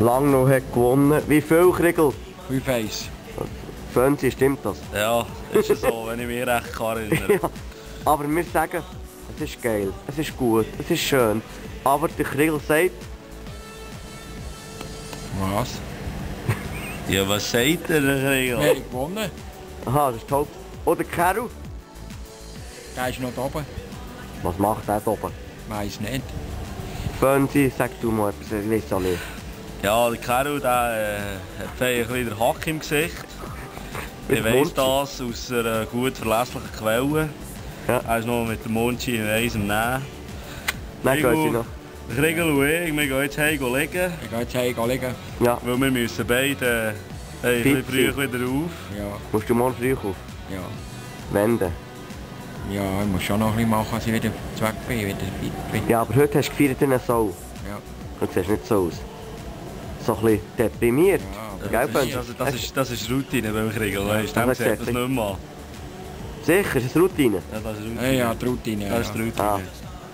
Langnau hat gewonnen. Wie viel, Kriegel? Wie face? Fünf, stimmt das? Ja, ist es so, wenn ich mich recht kann erinnern. Ja. Aber wir sagen, es ist geil, es ist gut, es ist schön. Aber der Kriegel sagt, Was? Ja, was sagt der Wir Regel? haben gewonnen. aha, das ist top. Oder Kero, Der ist noch oben. was macht der da oben? Weiß nicht. Fünfi, sag du mal etwas, ich weiß auch nicht. Ja, der Karel der, äh, hat ein bisschen Hack im Gesicht. Ich weiss das aus einer gut verlässlichen Quelle. Ja. Er ist noch mit dem Munchi in eins am Nehmen. Nein, sie noch. Der Kriegel und ich, wir gehen jetzt heim liegen, Ich gehe jetzt heim liegen. Ja, weil wir müssen beide äh, ein früh wieder auf. Ja, musst du morgen früh auf. ja. Wenden. Ja, ich muss schon noch ein bisschen machen, als ich wieder zurück bin, wieder fit bin. Ja, aber heute hast du gefeiert in einer Sau. Ja. Du siehst nicht so aus. So ein bisschen deprimiert. Ja, Das ist, also, das, ist, das ist Routine beim Kriegel, weißt du? Ja, Dem das sieht das ist nicht an. Sicher, ist es Routine. Ja, das ist Ja, Routine. ja, die Routine. Das ist Ja. die Routine. Ah.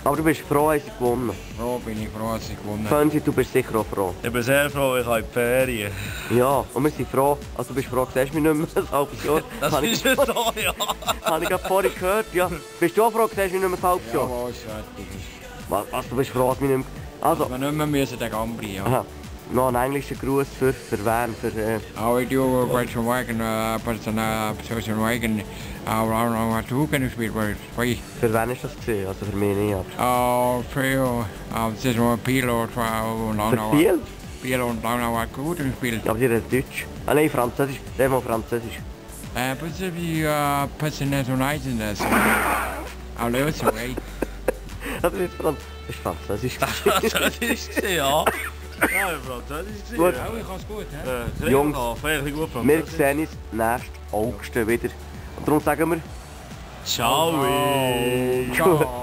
Aber du bist froh, dass sie gewonnen Froh bin ich froh, dass ich gewonnen habe. Fönsi, du bist sicher auch froh. Ich bin sehr froh, ich in die Ferien. Ja, und wir sind froh. Also du bist froh, siehst du mich nicht mehr ein halbes Jahr. Das Habe ist ich, so, ja. habe ich gerade vorhin gehört. Ja. Bist du auch froh, siehst du mich nicht mehr ein halbes Ja, Jahr? wo ist fertig? Was, was, du bist froh, dass mich nicht mehr... Also, Wir nicht mehr müssen den Gambri, ja. aha. Noch ein englischer Gruß für, für wen? Für, äh, Aber ich tue bei zum Wagen, äh, bei so einer so Wagen, auch auch noch zu Hugen gespielt, weil es frei. für wen ist das gewesen? Also für mich nicht. Äh, für, äh, das ist nur Pilot, und Für Langnau. Biel? Biel und Langnau hat gut gespielt. Ja, aber die reden Deutsch. Ah nein, Französisch. Der mal Französisch. Äh, bisschen wie, äh, nice in das. Aber los, so, ey. Das ist Franz das ist Französisch. Französisch gewesen, ja. Ja, Französisch gewesen. Gut. ja. Ich kann's gut, hä? Jungs, gut Wir Französisch. sehen uns nächsten August wieder. Und darum sagen wir... Ciao. Ciao.